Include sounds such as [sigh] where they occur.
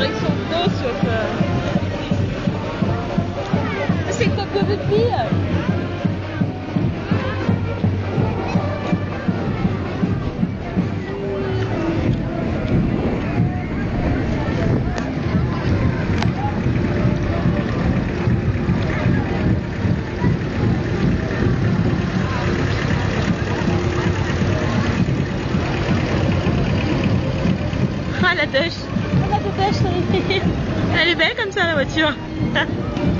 Ah, c'est quoi que vous ah, la tâche. Elle est belle comme ça la voiture [laughs]